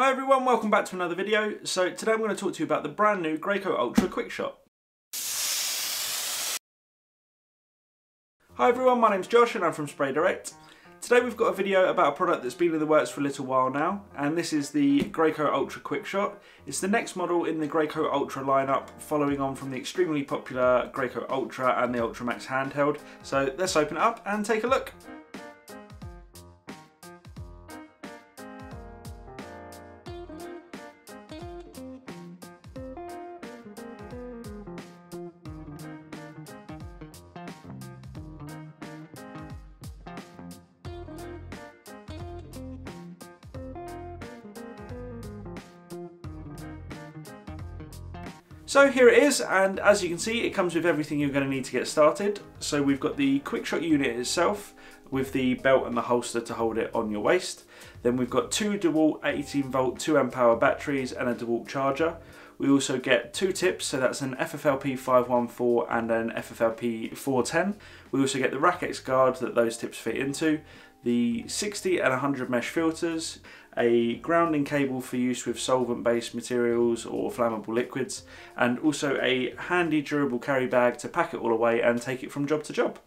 Hi everyone, welcome back to another video. So today I'm going to talk to you about the brand new Graco Ultra Quick Shot. Hi everyone, my name's Josh and I'm from Spray Direct. Today we've got a video about a product that's been in the works for a little while now and this is the Graco Ultra Quick Shot. It's the next model in the Graco Ultra lineup following on from the extremely popular Graco Ultra and the Ultra Max handheld. So let's open it up and take a look. So here it is, and as you can see, it comes with everything you're going to need to get started. So we've got the quickshot unit itself, with the belt and the holster to hold it on your waist. Then we've got two DeWalt 18 volt 2 amp hour batteries and a DeWalt charger. We also get two tips, so that's an FFLP 514 and an FFLP 410. We also get the RAC X guard that those tips fit into, the 60 and 100 mesh filters, a grounding cable for use with solvent-based materials or flammable liquids, and also a handy durable carry bag to pack it all away and take it from job to job.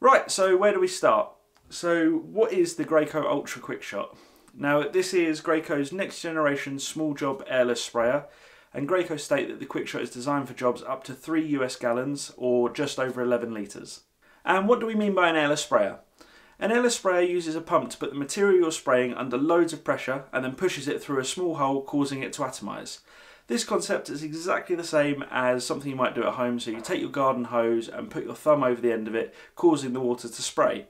Right, so where do we start? So what is the Graco Ultra Quick Shot? Now this is Graco's next generation small job airless sprayer and Graco state that the Quick Shot is designed for jobs up to 3 US gallons or just over 11 litres. And what do we mean by an airless sprayer? An airless sprayer uses a pump to put the material you're spraying under loads of pressure and then pushes it through a small hole causing it to atomise. This concept is exactly the same as something you might do at home, so you take your garden hose and put your thumb over the end of it, causing the water to spray.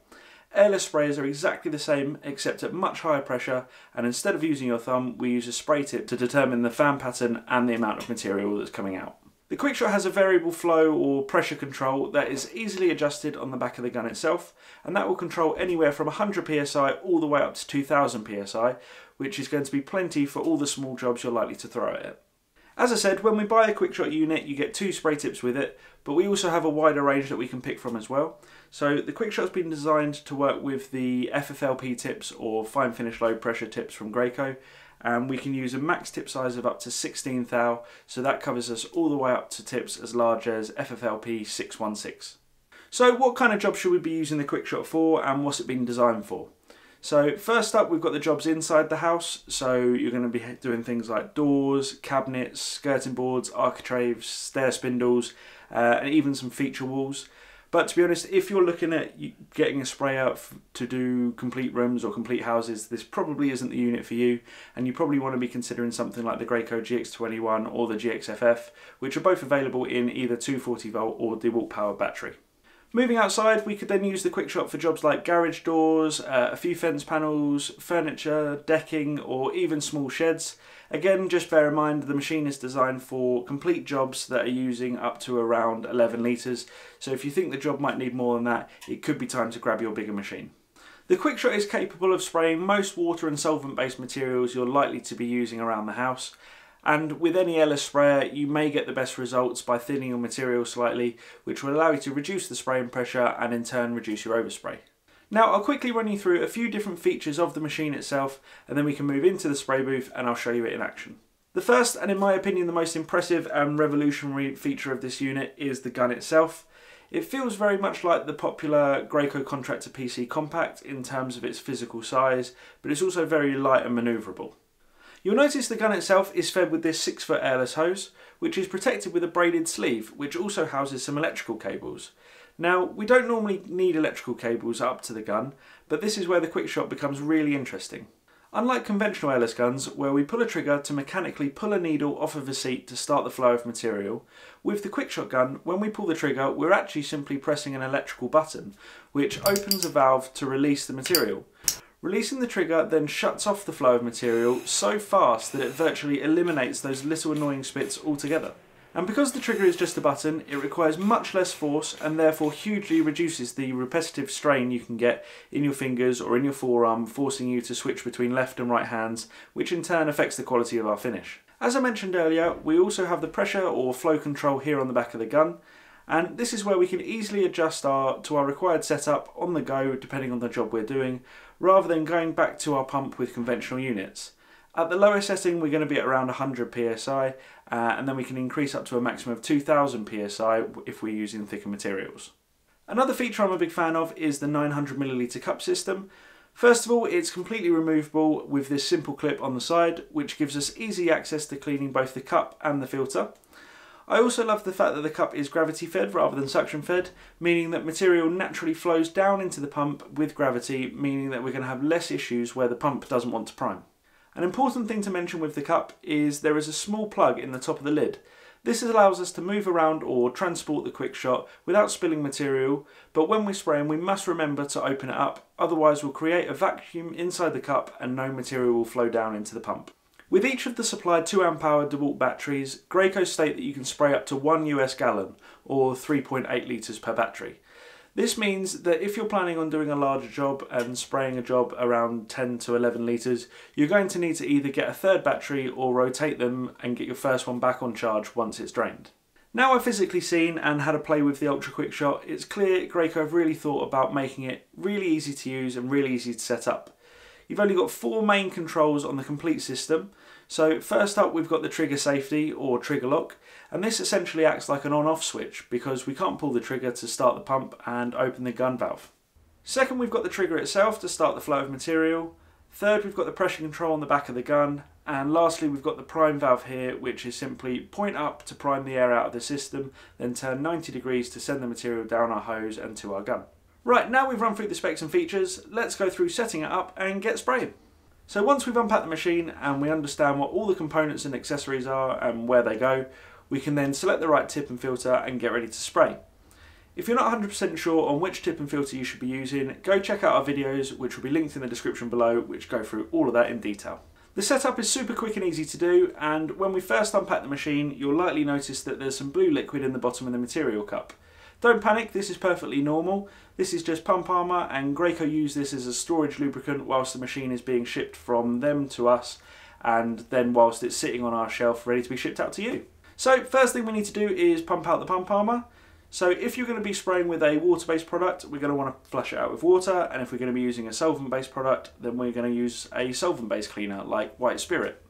Airless sprayers are exactly the same except at much higher pressure and instead of using your thumb we use a spray tip to determine the fan pattern and the amount of material that's coming out. The Quickshot has a variable flow or pressure control that is easily adjusted on the back of the gun itself and that will control anywhere from 100 psi all the way up to 2000 psi which is going to be plenty for all the small jobs you're likely to throw at it. As I said, when we buy a Quickshot unit you get two spray tips with it but we also have a wider range that we can pick from as well. So the Quickshot's been designed to work with the FFLP tips or fine finish low pressure tips from Graco and we can use a max tip size of up to 16 thou so that covers us all the way up to tips as large as FFLP 616. So what kind of job should we be using the Quickshot for and what's it been designed for? So first up we've got the jobs inside the house so you're going to be doing things like doors, cabinets, skirting boards, architraves, stair spindles uh, and even some feature walls. But to be honest, if you're looking at getting a spray out to do complete rooms or complete houses, this probably isn't the unit for you, and you probably want to be considering something like the Graco GX21 or the GXFF, which are both available in either 240 volt or DeWalt power battery. Moving outside, we could then use the quick Quickshot for jobs like garage doors, uh, a few fence panels, furniture, decking, or even small sheds. Again, just bear in mind the machine is designed for complete jobs that are using up to around 11 litres, so if you think the job might need more than that, it could be time to grab your bigger machine. The Quickshot is capable of spraying most water and solvent based materials you're likely to be using around the house, and with any airless sprayer, you may get the best results by thinning your material slightly, which will allow you to reduce the spraying pressure and in turn reduce your overspray. Now I'll quickly run you through a few different features of the machine itself and then we can move into the spray booth and I'll show you it in action. The first and in my opinion the most impressive and revolutionary feature of this unit is the gun itself. It feels very much like the popular Graco Contractor PC Compact in terms of its physical size, but it's also very light and manoeuvrable. You'll notice the gun itself is fed with this 6 foot airless hose, which is protected with a braided sleeve, which also houses some electrical cables. Now, we don't normally need electrical cables up to the gun, but this is where the quick shot becomes really interesting. Unlike conventional airless guns, where we pull a trigger to mechanically pull a needle off of a seat to start the flow of material, with the quickshot gun, when we pull the trigger, we're actually simply pressing an electrical button, which opens a valve to release the material. Releasing the trigger then shuts off the flow of material so fast that it virtually eliminates those little annoying spits altogether. And because the trigger is just a button, it requires much less force and therefore hugely reduces the repetitive strain you can get in your fingers or in your forearm, forcing you to switch between left and right hands, which in turn affects the quality of our finish. As I mentioned earlier, we also have the pressure or flow control here on the back of the gun, and this is where we can easily adjust our to our required setup on the go depending on the job we're doing rather than going back to our pump with conventional units. At the lowest setting we're going to be at around 100 psi uh, and then we can increase up to a maximum of 2000 psi if we're using thicker materials. Another feature I'm a big fan of is the 900ml cup system. First of all, it's completely removable with this simple clip on the side, which gives us easy access to cleaning both the cup and the filter. I also love the fact that the cup is gravity fed rather than suction fed, meaning that material naturally flows down into the pump with gravity, meaning that we're going to have less issues where the pump doesn't want to prime. An important thing to mention with the cup is there is a small plug in the top of the lid. This allows us to move around or transport the quick shot without spilling material, but when we spray them we must remember to open it up, otherwise we'll create a vacuum inside the cup and no material will flow down into the pump. With each of the supplied 2 amp hour DeWalt batteries, Graco state that you can spray up to 1 US gallon, or 3.8 litres per battery. This means that if you're planning on doing a larger job and spraying a job around 10 to 11 litres, you're going to need to either get a third battery or rotate them and get your first one back on charge once it's drained. Now I've physically seen and had a play with the Ultra Quick Shot, it's clear Graco have really thought about making it really easy to use and really easy to set up. You've only got four main controls on the complete system. So first up we've got the trigger safety or trigger lock and this essentially acts like an on-off switch because we can't pull the trigger to start the pump and open the gun valve. Second we've got the trigger itself to start the flow of material. Third we've got the pressure control on the back of the gun and lastly we've got the prime valve here which is simply point up to prime the air out of the system then turn 90 degrees to send the material down our hose and to our gun. Right, now we've run through the specs and features, let's go through setting it up and get spraying. So once we've unpacked the machine and we understand what all the components and accessories are and where they go, we can then select the right tip and filter and get ready to spray. If you're not 100% sure on which tip and filter you should be using, go check out our videos which will be linked in the description below which go through all of that in detail. The setup is super quick and easy to do and when we first unpack the machine you'll likely notice that there's some blue liquid in the bottom of the material cup. Don't panic, this is perfectly normal. This is just pump armour and Graco use this as a storage lubricant whilst the machine is being shipped from them to us and then whilst it's sitting on our shelf ready to be shipped out to you. So first thing we need to do is pump out the pump armour. So if you're going to be spraying with a water-based product, we're going to want to flush it out with water, and if we're going to be using a solvent-based product, then we're going to use a solvent-based cleaner like White Spirit.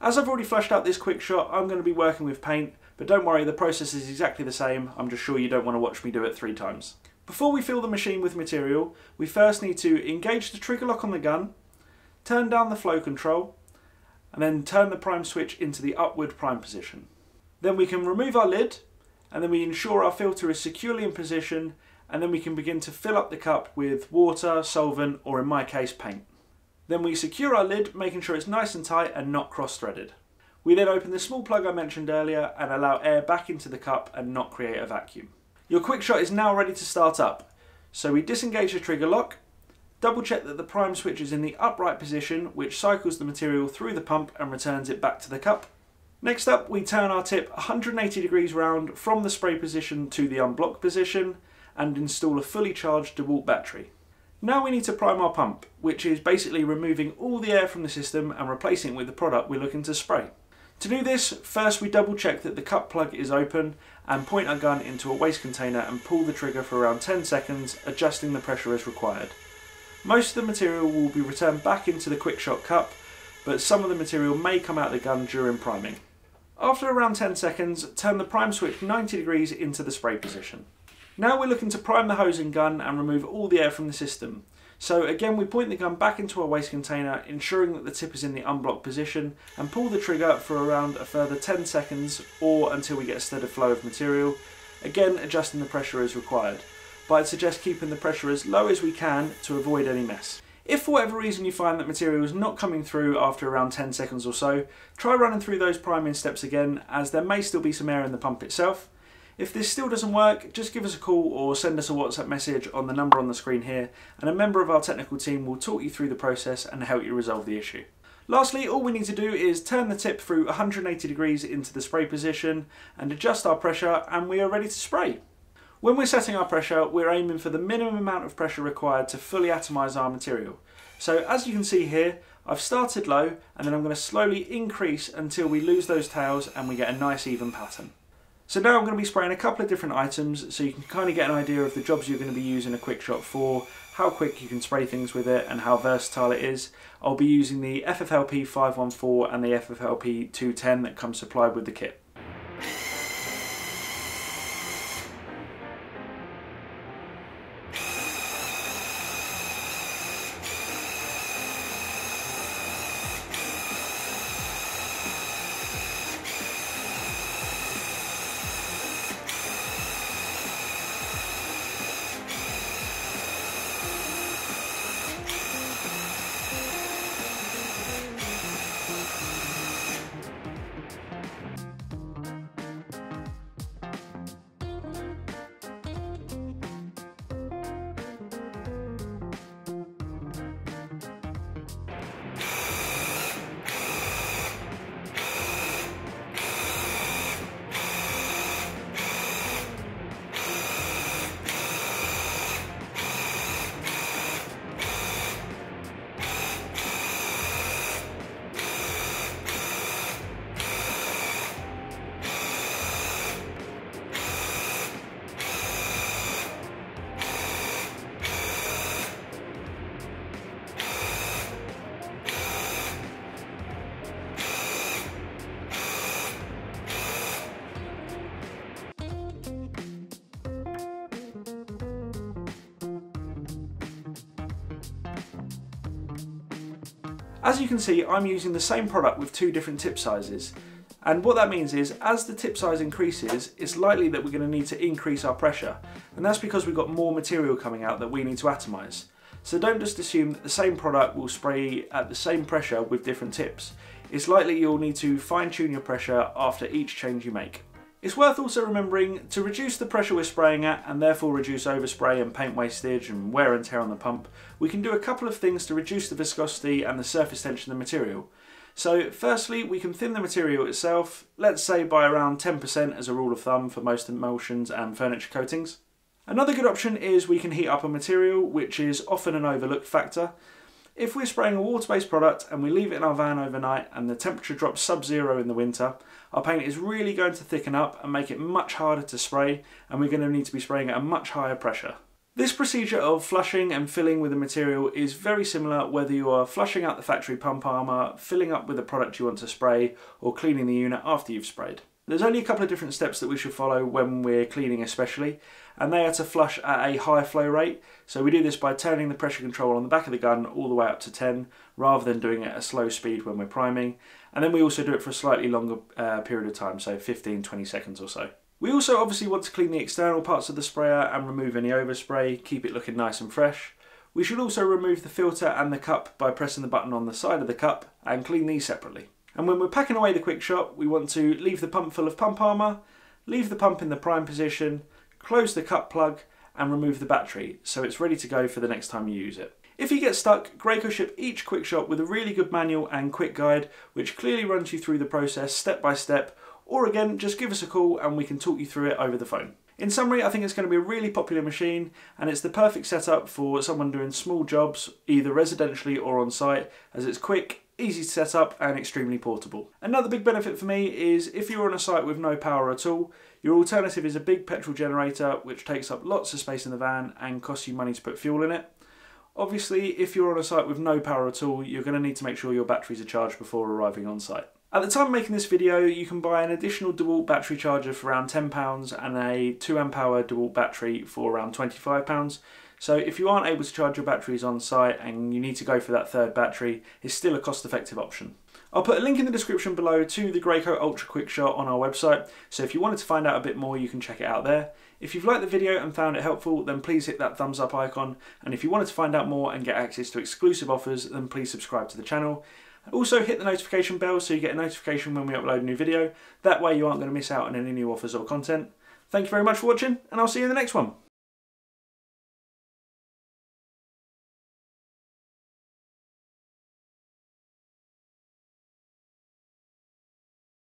As I've already flushed out this quick shot, I'm going to be working with paint, but don't worry, the process is exactly the same, I'm just sure you don't want to watch me do it three times. Before we fill the machine with material, we first need to engage the trigger lock on the gun, turn down the flow control, and then turn the prime switch into the upward prime position. Then we can remove our lid, and then we ensure our filter is securely in position, and then we can begin to fill up the cup with water, solvent, or in my case, paint. Then we secure our lid, making sure it's nice and tight and not cross-threaded. We then open the small plug I mentioned earlier and allow air back into the cup and not create a vacuum. Your quick shot is now ready to start up. So we disengage the trigger lock, double check that the prime switch is in the upright position which cycles the material through the pump and returns it back to the cup. Next up we turn our tip 180 degrees round from the spray position to the unblock position and install a fully charged DeWalt battery. Now we need to prime our pump, which is basically removing all the air from the system and replacing it with the product we're looking to spray. To do this, first we double check that the cup plug is open and point our gun into a waste container and pull the trigger for around 10 seconds, adjusting the pressure as required. Most of the material will be returned back into the quick shot cup, but some of the material may come out of the gun during priming. After around 10 seconds, turn the prime switch 90 degrees into the spray position. Now we're looking to prime the hose and gun and remove all the air from the system. So again we point the gun back into our waste container ensuring that the tip is in the unblocked position and pull the trigger for around a further 10 seconds or until we get a steady flow of material, again adjusting the pressure as required. But I'd suggest keeping the pressure as low as we can to avoid any mess. If for whatever reason you find that material is not coming through after around 10 seconds or so, try running through those priming steps again as there may still be some air in the pump itself if this still doesn't work, just give us a call or send us a WhatsApp message on the number on the screen here and a member of our technical team will talk you through the process and help you resolve the issue. Lastly, all we need to do is turn the tip through 180 degrees into the spray position and adjust our pressure and we are ready to spray. When we're setting our pressure, we're aiming for the minimum amount of pressure required to fully atomise our material. So as you can see here, I've started low and then I'm going to slowly increase until we lose those tails and we get a nice even pattern. So now I'm going to be spraying a couple of different items so you can kind of get an idea of the jobs you're going to be using a quick shot for, how quick you can spray things with it and how versatile it is, I'll be using the FFLP 514 and the FFLP 210 that come supplied with the kit. As you can see, I'm using the same product with two different tip sizes. And what that means is, as the tip size increases, it's likely that we're going to need to increase our pressure. And that's because we've got more material coming out that we need to atomise. So don't just assume that the same product will spray at the same pressure with different tips. It's likely you'll need to fine tune your pressure after each change you make. It's worth also remembering to reduce the pressure we're spraying at and therefore reduce overspray and paint wastage and wear and tear on the pump, we can do a couple of things to reduce the viscosity and the surface tension of the material. So firstly, we can thin the material itself, let's say by around 10% as a rule of thumb for most emulsions and furniture coatings. Another good option is we can heat up a material, which is often an overlooked factor. If we're spraying a water-based product and we leave it in our van overnight and the temperature drops sub-zero in the winter, our paint is really going to thicken up and make it much harder to spray and we're going to need to be spraying at a much higher pressure. This procedure of flushing and filling with the material is very similar whether you are flushing out the factory pump armour, filling up with the product you want to spray or cleaning the unit after you've sprayed. There's only a couple of different steps that we should follow when we're cleaning especially, and they are to flush at a high flow rate. So we do this by turning the pressure control on the back of the gun all the way up to 10, rather than doing it at a slow speed when we're priming. And then we also do it for a slightly longer uh, period of time, so 15, 20 seconds or so. We also obviously want to clean the external parts of the sprayer and remove any overspray, keep it looking nice and fresh. We should also remove the filter and the cup by pressing the button on the side of the cup and clean these separately. And when we're packing away the quick shot, we want to leave the pump full of pump armour, leave the pump in the prime position, close the cup plug and remove the battery so it's ready to go for the next time you use it. If you get stuck, Graco ship each quick shot with a really good manual and quick guide which clearly runs you through the process step by step or again just give us a call and we can talk you through it over the phone. In summary, I think it's going to be a really popular machine and it's the perfect setup for someone doing small jobs, either residentially or on site, as it's quick, easy to set up and extremely portable. Another big benefit for me is if you're on a site with no power at all, your alternative is a big petrol generator which takes up lots of space in the van and costs you money to put fuel in it. Obviously, if you're on a site with no power at all, you're going to need to make sure your batteries are charged before arriving on site. At the time of making this video, you can buy an additional DeWalt battery charger for around £10 and a 2 amp hour DeWalt battery for around £25. So if you aren't able to charge your batteries on site and you need to go for that third battery, it's still a cost effective option. I'll put a link in the description below to the Graco Ultra Quick Shot on our website, so if you wanted to find out a bit more you can check it out there. If you've liked the video and found it helpful then please hit that thumbs up icon and if you wanted to find out more and get access to exclusive offers then please subscribe to the channel. Also hit the notification bell so you get a notification when we upload a new video, that way you aren't going to miss out on any new offers or content. Thank you very much for watching and I'll see you in the next one.